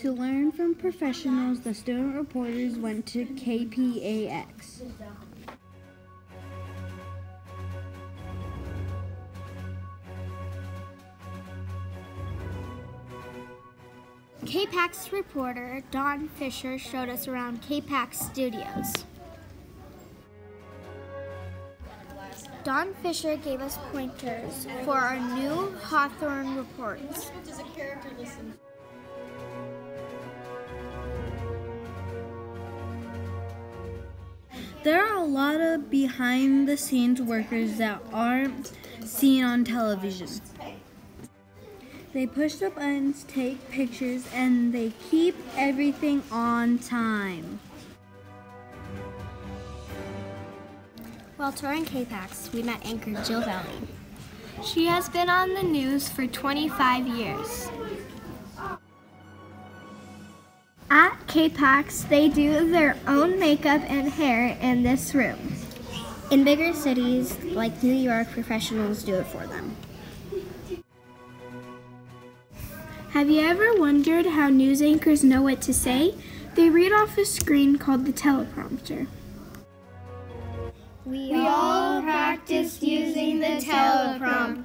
To learn from professionals, the student reporters went to KPAX. KPAX reporter Don Fisher showed us around KPAX studios. Don Fisher gave us pointers for our new Hawthorne reports. There are a lot of behind the scenes workers that aren't seen on television. They push the buttons, take pictures, and they keep everything on time. While touring KPAX, we met anchor Jill Valley. She has been on the news for 25 years. At KPAX, they do their own makeup and hair in this room. In bigger cities like New York, professionals do it for them. Have you ever wondered how news anchors know what to say? They read off a screen called the teleprompter. We all practiced using the teleprompter.